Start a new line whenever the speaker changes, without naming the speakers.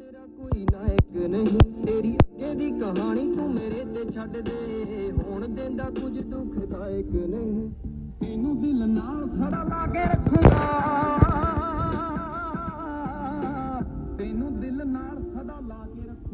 ਤੇਰਾ ਕੋਈ ਨਾਇਕ ਨਹੀਂ, ਤੇਰੀ ਅੱਗੇ ਦੀ ਕਹਾਣੀ ਤੂੰ ਮੇਰੇ ਤੇ ਛੱਡ ਦੇ। ਹੋਣ ਦਿੰਦਾ ਕੁਝ ਦੁੱਖਦਾਇਕ ਨਹੀਂ,
ਤੈਨੂੰ ਦਿਲ ਨਾਲ ਸੜਾ ਲਾ ਕੇ ਰੱਖੂਗਾ। ਤੈਨੂੰ ਦਿਲ ਨਾਲ ਸਦਾ ਲਾ ਕੇ ਰੱਖੂਗਾ।